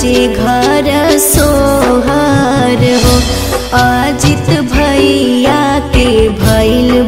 साजे घर सोहार हो। आजित भैया के भैल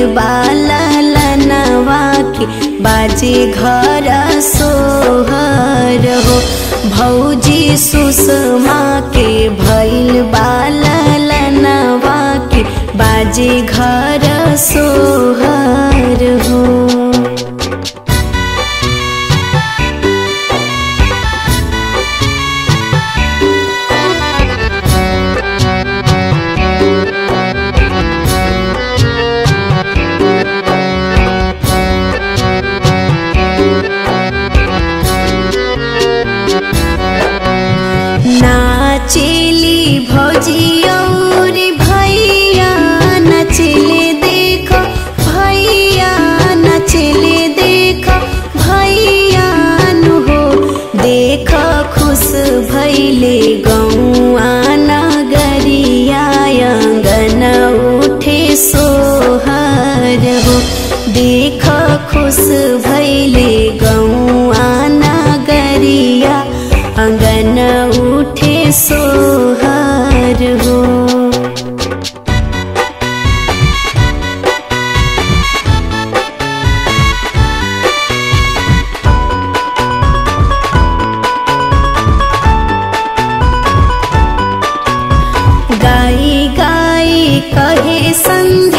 ललनवा के बाजे घर सोहर हो। भौजी सुषमा के भैल ललनवा के बाजे घर सोहर हो। 新的。